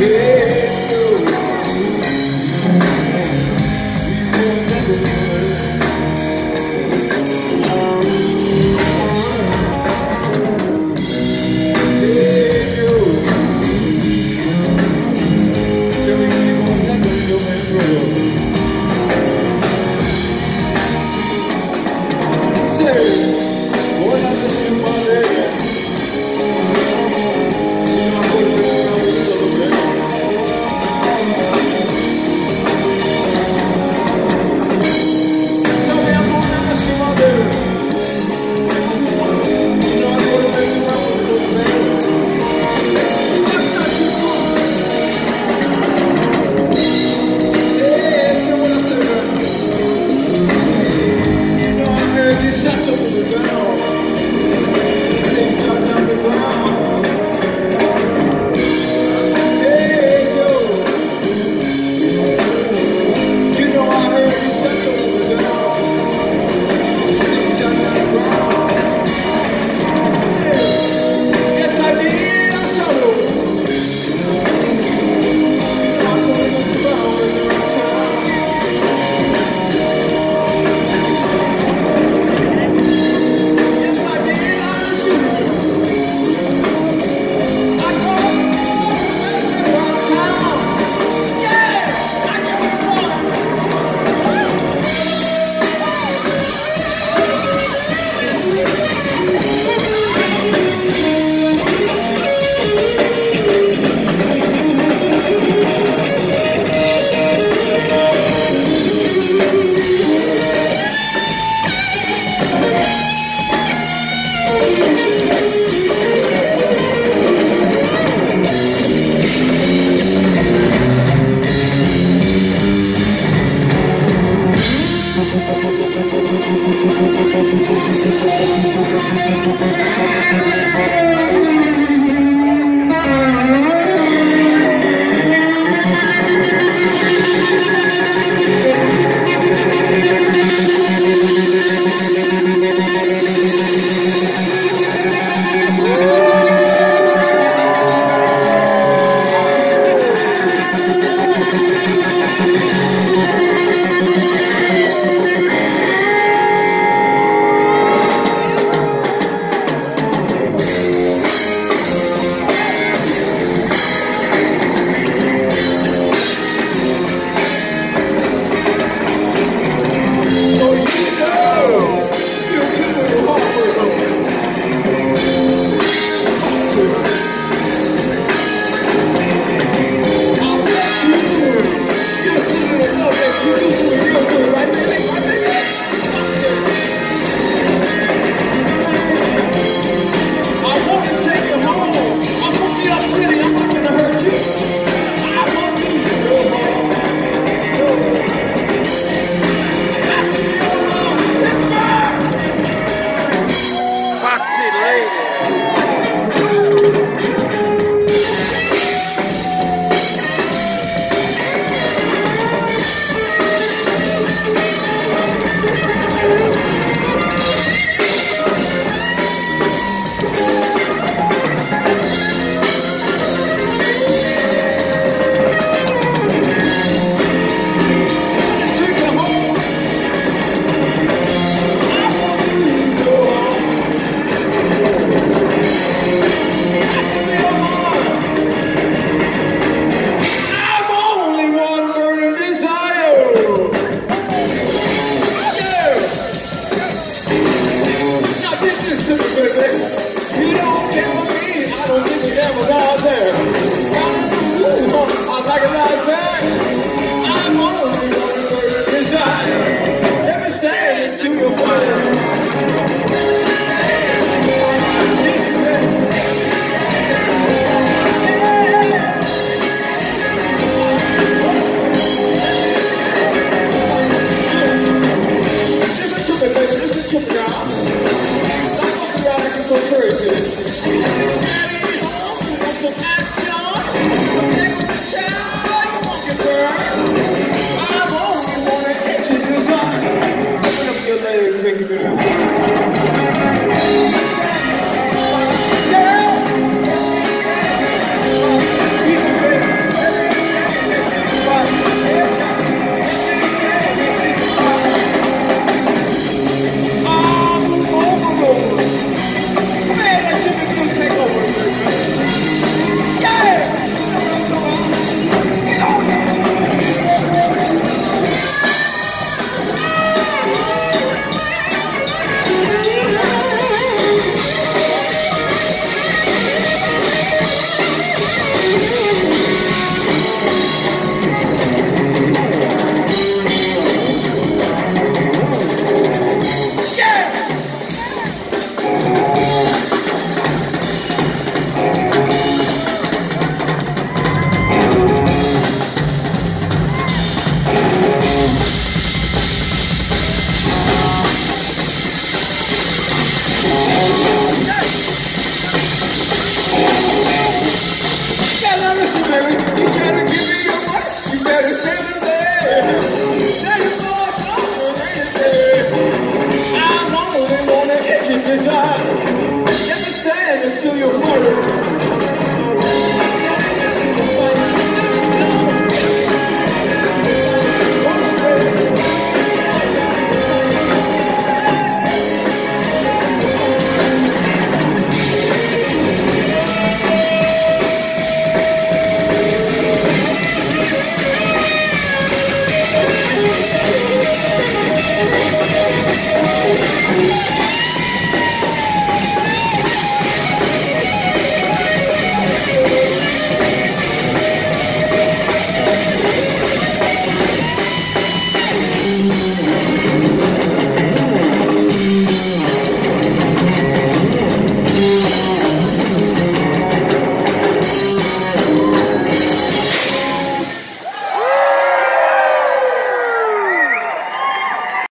Porque Spirit